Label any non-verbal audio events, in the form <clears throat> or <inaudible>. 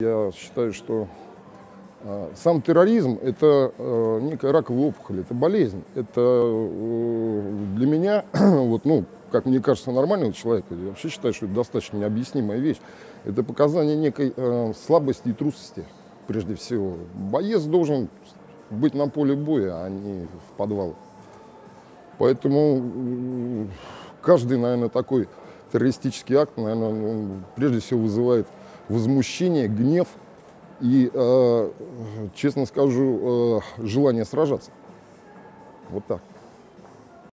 Я считаю, что э, сам терроризм – это э, некая раковая опухоль, это болезнь. Это э, для меня, <clears throat> вот, ну, как мне кажется, нормального человека, я вообще считаю, что это достаточно необъяснимая вещь. Это показание некой э, слабости и трусости, прежде всего. Боец должен быть на поле боя, а не в подвалах. Поэтому м, каждый, наверное, такой террористический акт, наверное, прежде всего вызывает возмущение, гнев и, э, честно скажу, э, желание сражаться. Вот так.